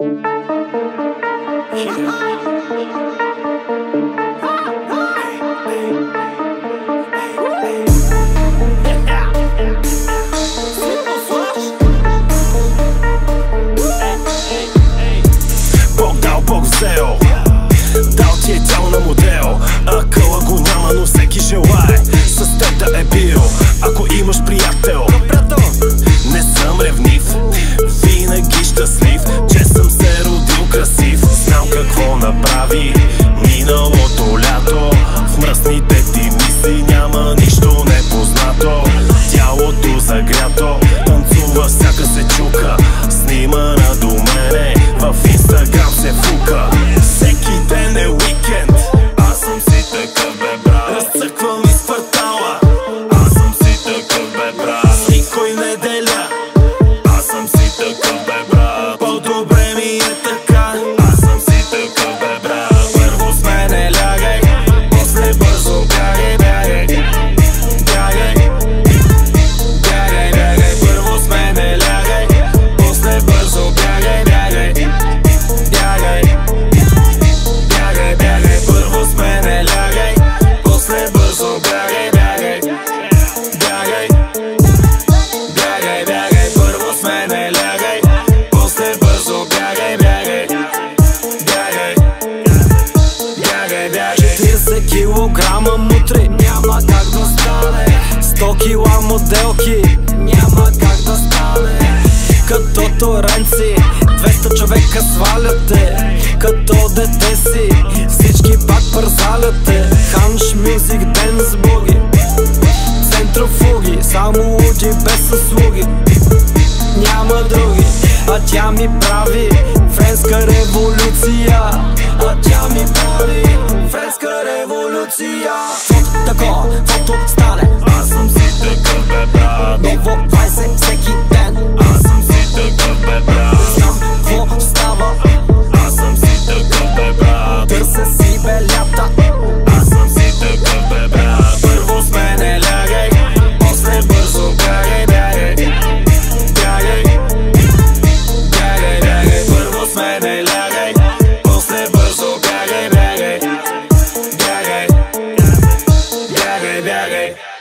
Yeah. Килограма мутри. Няма как да стане 100 кила моделки. Няма как да стане Като торенци, 200 човека сваляте. Като дете си всички пак пързаляте Ханш мюзик ден с буги Центрофуги само луди без услуги, Няма други а тя ми прави Френска революция. А тя ми прави Slovenska revolucija. Tako, foto, sta Friday.